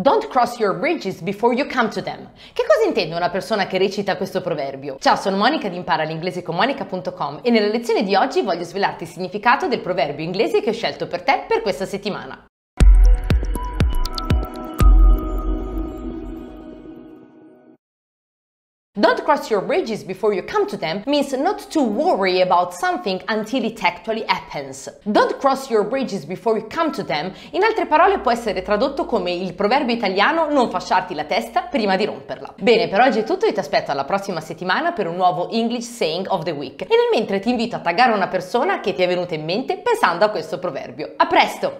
Don't cross your bridges before you come to them. Che cosa intende una persona che recita questo proverbio? Ciao, sono Monica di Impara l'inglese con Monica.com e nella lezione di oggi voglio svelarti il significato del proverbio inglese che ho scelto per te per questa settimana. Don't cross your bridges before you come to them means not to worry about something until it actually happens. Don't cross your bridges before you come to them, in altre parole può essere tradotto come il proverbio italiano non fasciarti la testa prima di romperla. Bene, per oggi è tutto e ti aspetto alla prossima settimana per un nuovo English Saying of the Week. E nel mentre ti invito a taggare una persona che ti è venuta in mente pensando a questo proverbio. A presto!